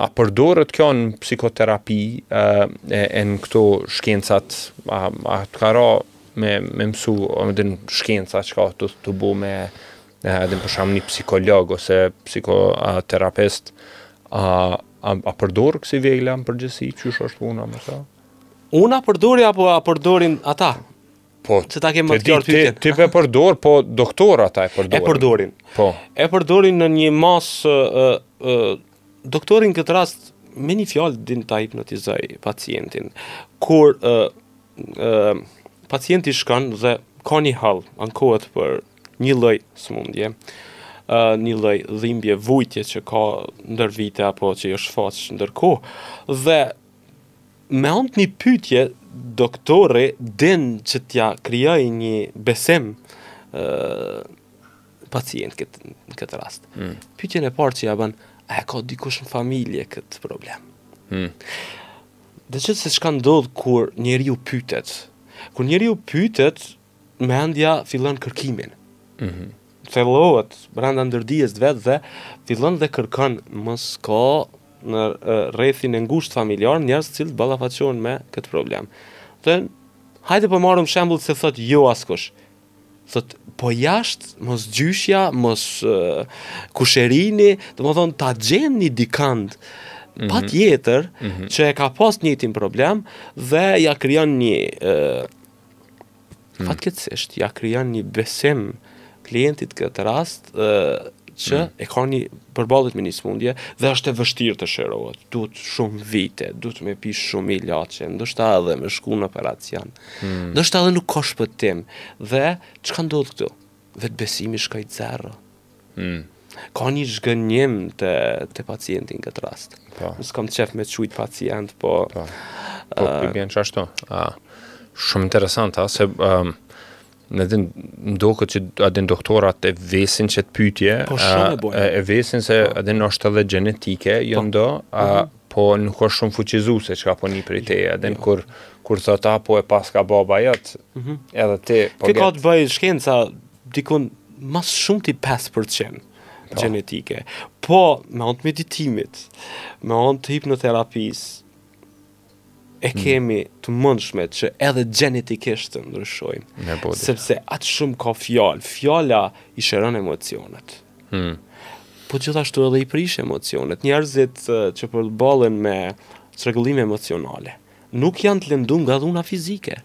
A përdoret kjo në psikoterapi e, e në këto shkencat, a, a të ka ra me, me mësu, a a din shkenca çka të, të bo me, a din për shembull një psikolog ose psikoterapist, a, a, a përdor kësi vegla në përgjithësi, që është puna me ta? Unë a përdori apo a përdorin ata? Po. Që ta kemë të qartë. Ti e përdor, po doktorat a e përdorin. E përdorin. Po. E përdorin në një mas ë ë doktori n'këtë rast me një fjalë din ta hipnotizoj pacientin. Kur ë ë pacienti shkon dhe ka një hall, ankohet për një lloj smundje, ë një lloj dhimbje vujtje që ka ndër vite apo që është shfaq ndërkohë dhe Me anë të një pyetje doktori din që t'ja krijojë një besim ë pacientit në këtë rast. Mm. Pyetjen e parë që ja bën, a e ka dikush në familje këtë problem? Mm. Dhe qe se çka ndodh kur njeriu pytet. Kur njeriu pytet, mendja fillon kërkimin. Mhm. Thellohet brenda ndërdijes vet dhe fillon dhe kërkon mos ka në rrethin e ngushtë familjar njerëz të cilët ballafaqohen me këtë problem. Dhe hajde po marrim shembull që thot jo askush. Thot po jashtë mos gjyshja, mos uh, kusherini, domethënë ta gjen një dikand mm -hmm. patjetër mm -hmm. që e ka pas njëtin problem dhe ja krijon një uh, Hmm. Fatkeqësisht ja krijon një besim klientit këtë rast ë që mm. e ka një përballje me një smundje dhe është e vështirë të shërohet. Duhet shumë vite, duhet me pi shumë ilaçe, ndoshta edhe me shku në operacion. Mm. Ndoshta edhe nuk ka shpëtim. Dhe çka ndodh këtu? Vetëbesimi shkon zero. Mm. Ka një zhgënjim te, te pacienti n'këtë rast. Po. Unë s'kam qef me qujt pacient, po... Po, po uh, bjen që ashtu. Uh, shumë interesant, a, se... Um, A din, ndo këtë që a din doktorat e vesin qet pytje, po, e, e, e vesin se po. a din është edhe gjenetike, jo po. ndo, a, mhm. Po nuk është shumë fuqizuse çka po nij prej teje, a din jo. kur, kur thot a po e paska baba jot, mm -hmm. edhe ti po I ka të bëjë shkenca dikun më së shumti 5% po. gjenetike. Po, me anë të meditimit, me anë të hipnoterapisë, e hmm. kemi të mundshme që edhe gjenetikisht të ndryshojmë. Po, sepse aq shumë ka fjalë, fjala i shëron emocionet. Hmm. Po gjithashtu edhe i prish emocionet. Njerëzit që përballen me çrregullime emocionale nuk janë të lëndu nga dhuna fizike.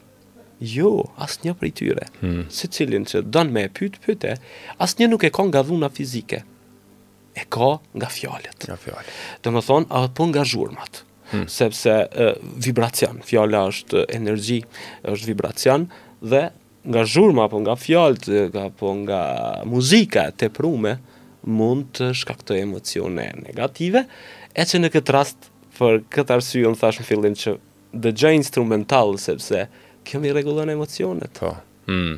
Jo, asnjë prej tyre. Hmm. Secilin që don me e pytë, pyte, asnjë nuk e ka nga dhuna fizike. e ka nga fjalët. Nga fjalët. Domethënë apo nga zhurmat. Hmm. Sepse e, vibracion, fjala është energji, është vibracion dhe nga zhurma apo nga fjalët apo nga muzika e tepruar mund të shkaktojë emocione negative, e që në këtë rast për këtë arsye unë thashë në fillim që dëgjoj instrumental sepse kjo m'i rregullon emocionet. Po. Hmm.